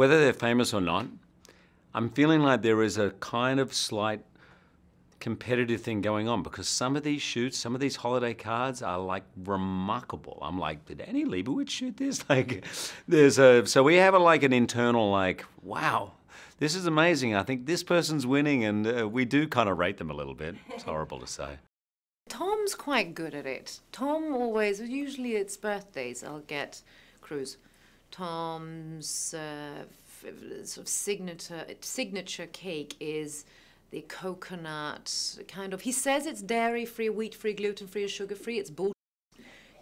whether they're famous or not, I'm feeling like there is a kind of slight competitive thing going on because some of these shoots, some of these holiday cards are like remarkable. I'm like, did Annie Leibovitz shoot this? Like, there's a so we have a like an internal like, wow, this is amazing. I think this person's winning, and uh, we do kind of rate them a little bit. It's horrible to say. Tom's quite good at it. Tom always, usually it's birthdays, I'll get Cruise. Tom's uh, sort of signature signature cake is the coconut kind of. He says it's dairy free, wheat free, gluten free, sugar free. It's bullshit.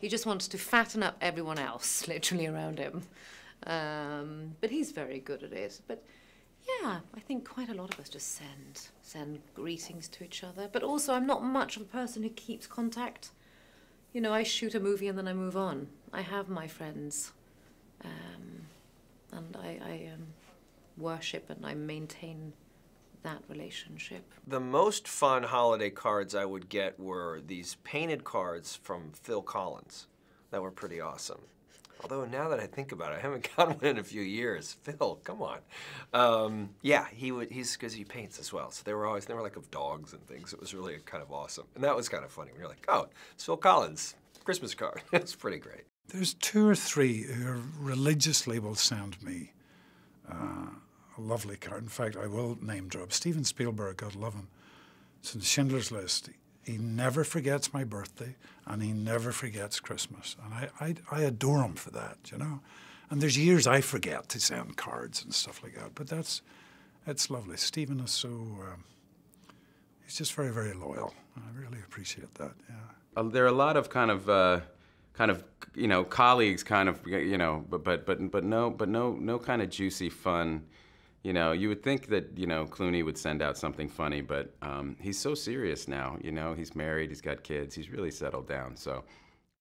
He just wants to fatten up everyone else, literally around him. Um, but he's very good at it. But yeah, I think quite a lot of us just send send greetings to each other. But also, I'm not much of a person who keeps contact. You know, I shoot a movie and then I move on. I have my friends, um, and I, I um, worship and I maintain that relationship. The most fun holiday cards I would get were these painted cards from Phil Collins that were pretty awesome. Although now that I think about it, I haven't gotten one in a few years. Phil, come on. Um, yeah, he would. He's because he paints as well. So they were always they were like of dogs and things. It was really kind of awesome, and that was kind of funny. We were like, oh, it's Phil Collins Christmas card. it's pretty great. There's two or three who religiously will send me uh, a lovely card. In fact, I will name drop Steven Spielberg. God love him. Since Schindler's List, he never forgets my birthday, and he never forgets Christmas. And I, I, I adore him for that, you know. And there's years I forget to send cards and stuff like that, but that's it's lovely. Steven is so um, he's just very very loyal. I really appreciate that. Yeah. Uh, there are a lot of kind of. Uh, kind of you know colleagues kind of you know but but but but no but no no kind of juicy fun you know, you would think that, you know, Clooney would send out something funny, but um, he's so serious now, you know, he's married, he's got kids, he's really settled down. So